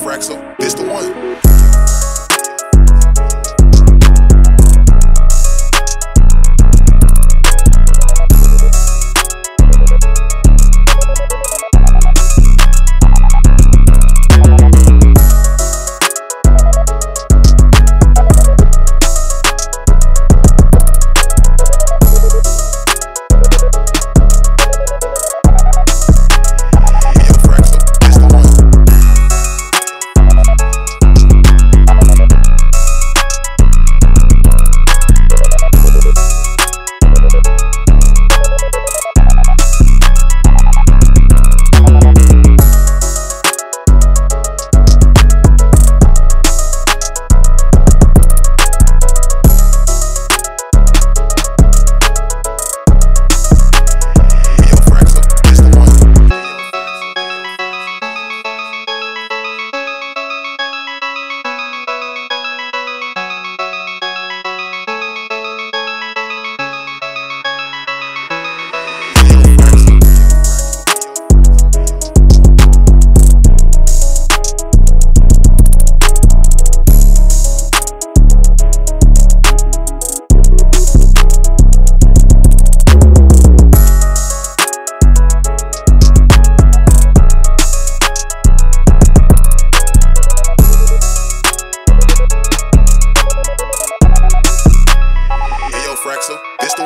Raxel, this the one.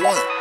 one.